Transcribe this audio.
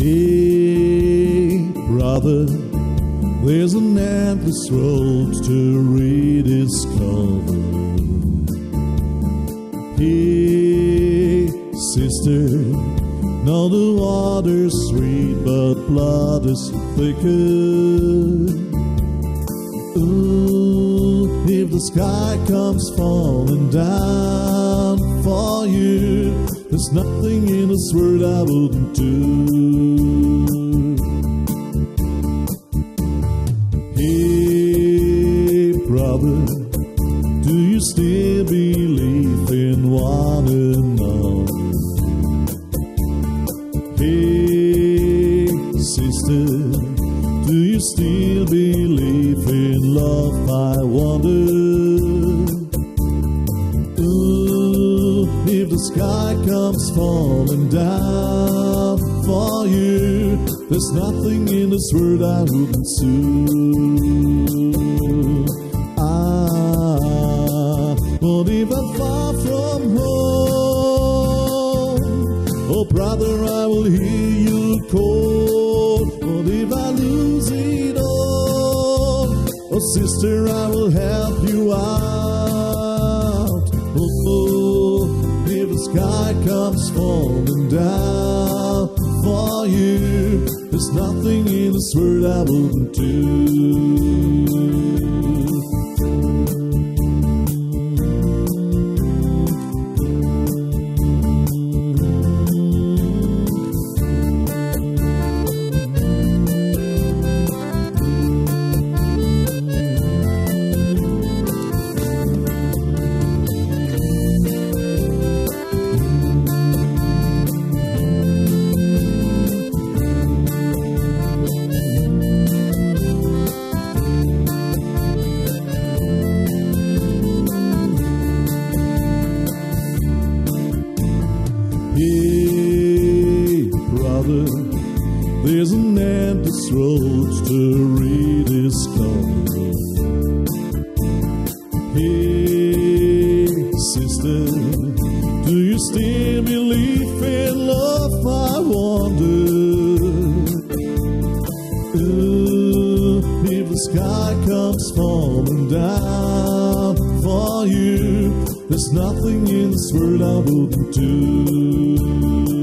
Hey, brother, there's an endless road to rediscover. Hey, sister, now the water's sweet, but blood is thicker. Ooh, the sky comes falling down for you, there's nothing in this world I wouldn't do. Hey, brother, do you still believe in one another? Hey, sister, do you still believe in love? I wonder. The sky comes falling down for you, there's nothing in this world I wouldn't. Ah, what if I'm far from home? Oh, brother, I will hear you call. If I lose it all? Oh, sister, I will help you out. Sky comes falling down for you, there's nothing in this world I wouldn't do. Hey, brother, there's an endless road to rediscover. Hey, sister, do you still believe in love? I wonder. Ooh, if the sky comes falling down for you, there's nothing in this world I wouldn't do.